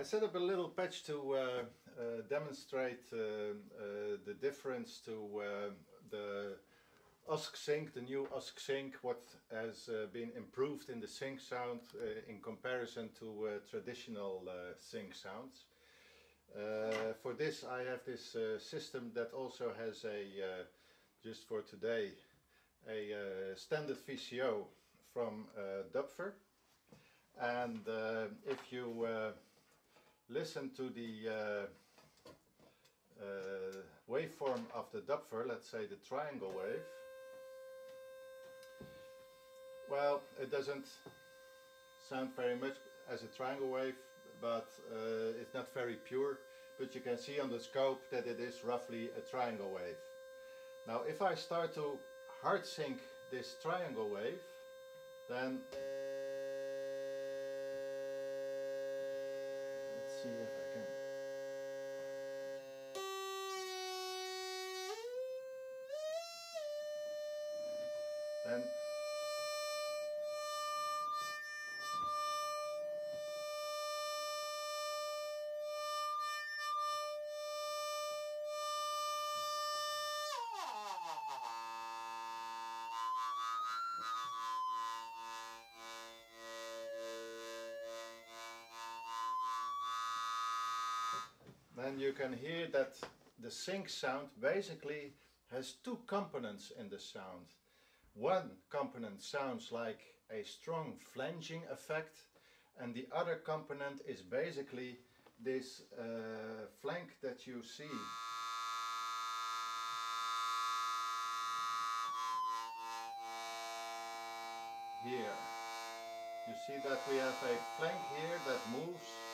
I set up a little patch to uh, uh, demonstrate uh, uh the difference to uh, the OSC sync, the new OSC sync, what has uh, been improved in the sync sound in comparison to traditional sync sounds. for this I have this system that also has a, just for today, a standard VCO from Doepfer. And if you listen to the uh, uh, waveform of the Doepfer, let's say the triangle wave, well, it doesn't sound very much as a triangle wave, but uh, it's not very pure. But you can see on the scope that it is roughly a triangle wave. Now, if I start to hard sync this triangle wave, then see if then you can hear that the sync sound basically has two components in the sound. One component sounds like a strong flanging effect and the other component is basically this uh, flank that you see. Here. You see that we have a flank here that moves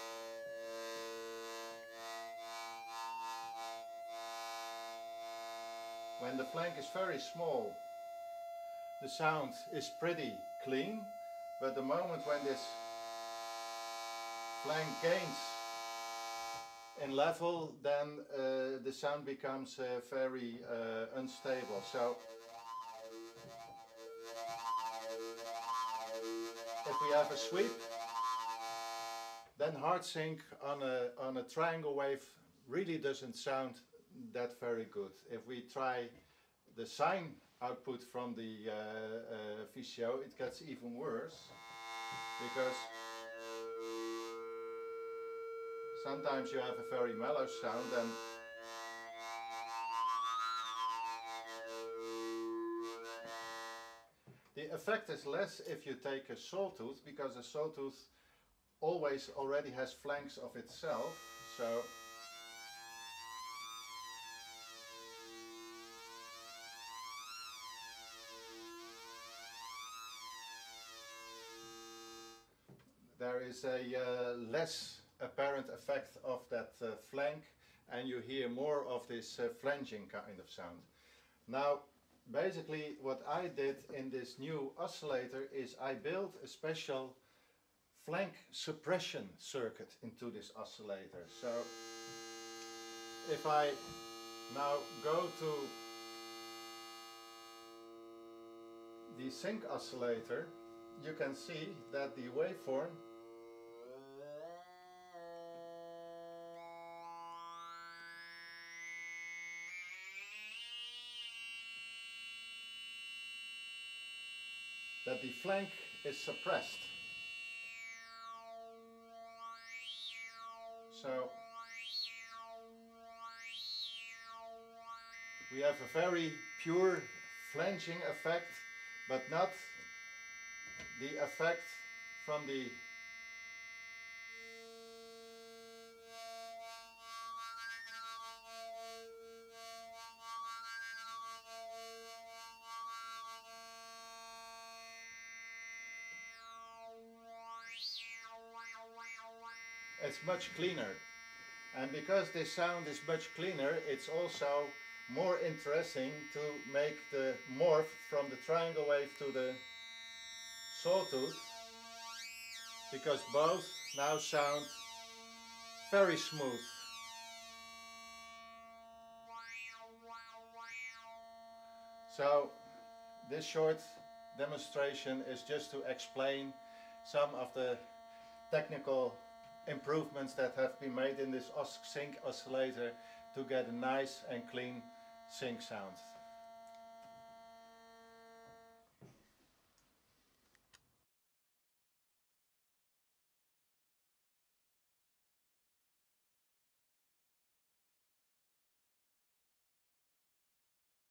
When the flank is very small, the sound is pretty clean, but the moment when this flank gains in level, then uh, the sound becomes uh, very uh, unstable. So if we have a sweep, then hard sync on a, on a triangle wave really doesn't sound that very good. If we try the sine output from the uh, uh, it gets even worse because sometimes you have a very mellow sound and the effect is less if you take a sawtooth because a sawtooth always already has flanks of itself so there is a uh, less apparent effect of that uh, flank and you hear more of this uh, flanging kind of sound. Now basically what I did in this new oscillator is I built a special flank suppression circuit into this oscillator. So if I now go to the sync oscillator you can see that the waveform that the flank is suppressed. So we have a very pure flanging effect but not the effect from the it's much cleaner and because this sound is much cleaner it's also more interesting to make the morph from the triangle wave to the sawtooth because both now sound very smooth. So this short demonstration is just to explain some of the technical improvements that have been made in this sync oscillator to get a nice and clean sync sound.